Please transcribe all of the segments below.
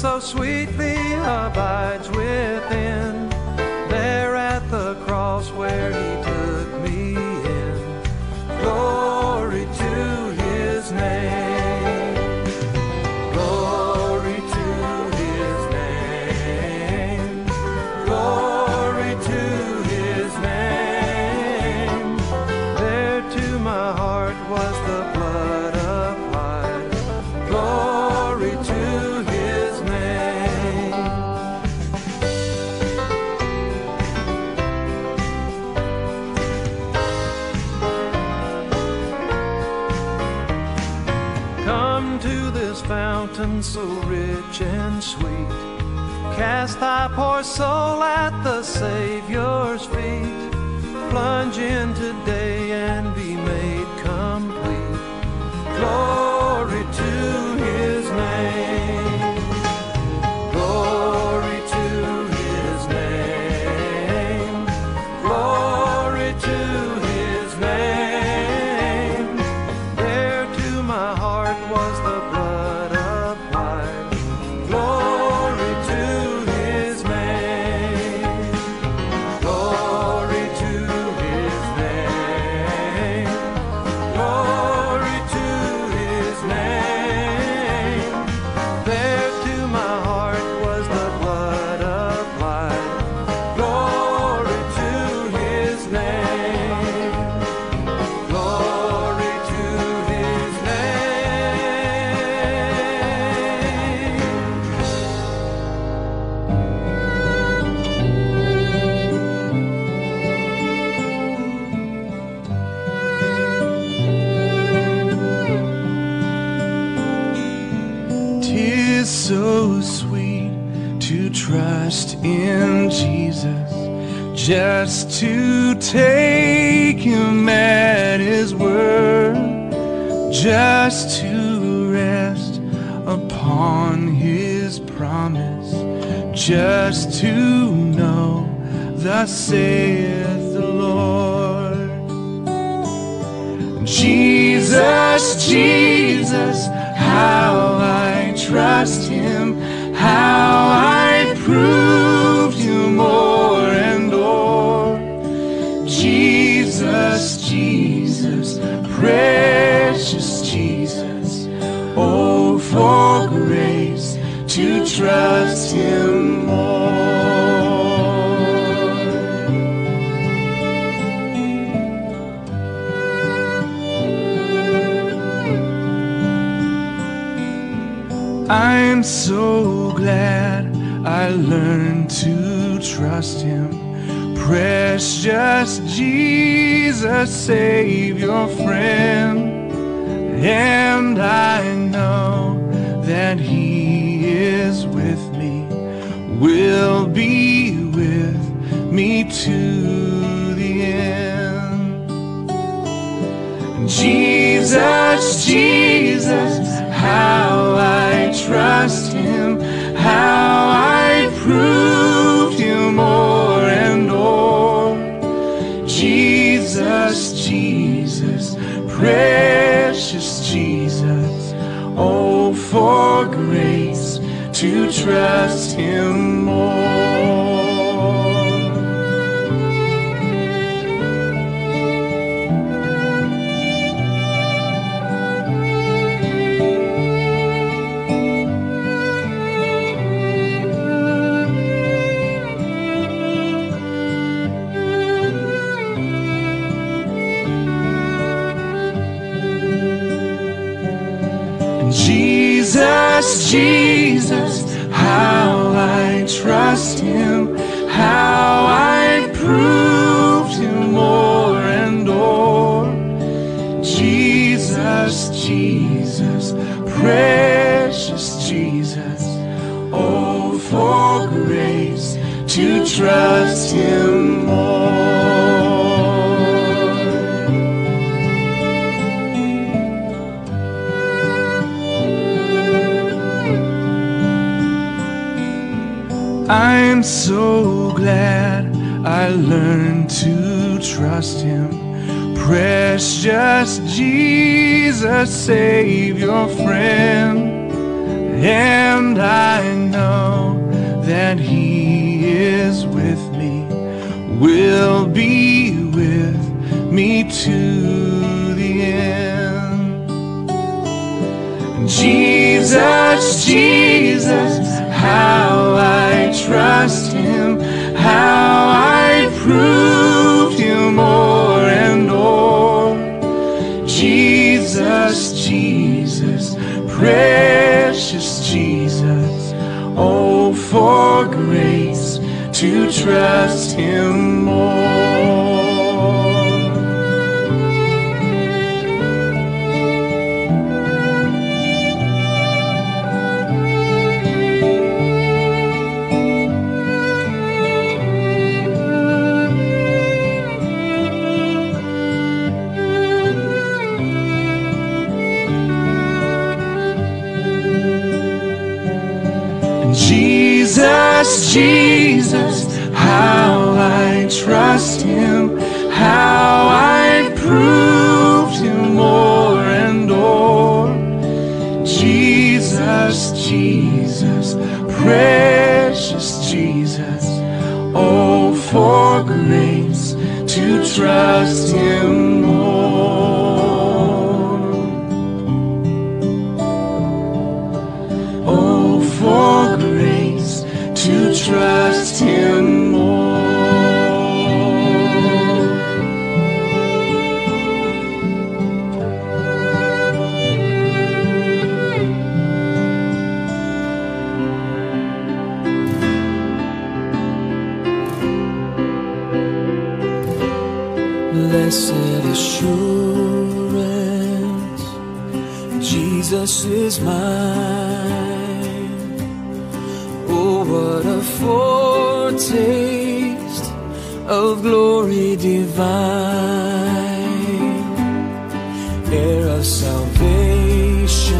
so sweetly abides within. Fountain so rich and sweet. Cast thy poor soul at the Savior's feet. Plunge in today so sweet to trust in Jesus, just to take him at his word, just to rest upon his promise, just to know, thus saith the Lord. Jesus, Jesus, how I trust him, how I proved you more and more. Jesus, Jesus, precious Jesus, oh, for grace to trust him more. I'm so glad I learned to trust him. Precious Jesus, Savior, friend. And I know that he is with me, will be with me to the end. Jesus, Jesus, how trust him, how I proved you more and more. Jesus, Jesus, precious Jesus, oh, for grace to trust him more. Jesus, Jesus, how I trust him, how I prove him more and more. Jesus, Jesus, precious Jesus, oh, for grace to trust him more. I'm so glad I learned to trust Him. Precious Jesus, Savior, friend. And I know that He is with me, will be with me to the end. Jesus, Jesus, trust Him more. Jesus, Jesus, how I trust Him, how I proved Him more and more. Jesus, Jesus, precious Jesus, oh, for grace to trust Him What a foretaste of glory divine, heir of salvation,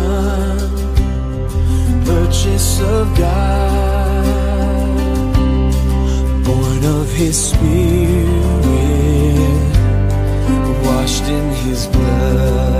purchase of God, born of His Spirit washed in his blood.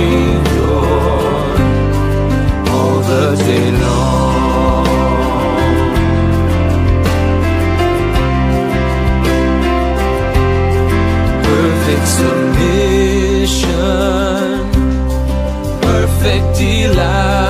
Perfect submission, perfect delight,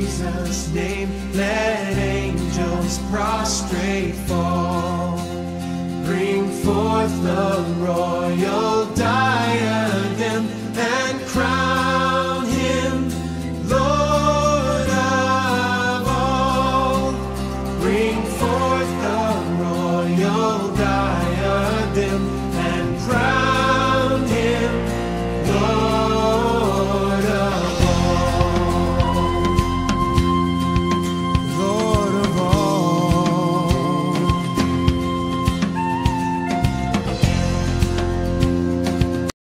Jesus' name, let angels prostrate fall. Bring forth the royal diadem and crown him Lord of all. Bring forth the